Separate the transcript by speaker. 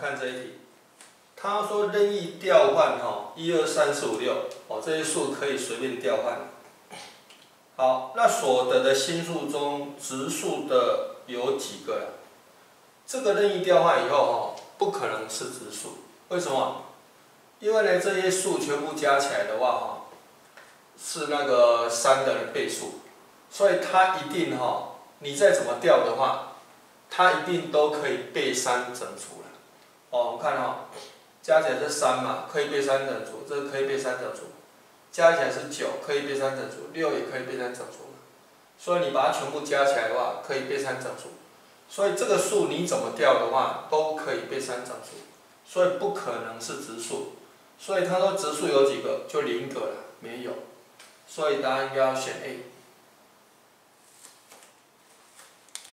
Speaker 1: 看这一题，他说任意调换哈，一二三四五六，哦，这些数可以随便调换。好，那所得的新数中，质数的有几个呀？这个任意调换以后哈，不可能是质数，为什么？因为呢，这些数全部加起来的话哈，是那个三的倍数，所以它一定哈，你再怎么调的话，它一定都可以被三整除了。哦，我们看哦，加起来是三嘛，可以被三整除，这个可以被三整除，加起来是九，可以被三整除，六也可以被三整除，所以你把它全部加起来的话，可以被三整除，所以这个数你怎么调的话，都可以被三整除，所以不可能是质数。所以他说质数有几个？就零个了，没有，所以答案应该要选 A。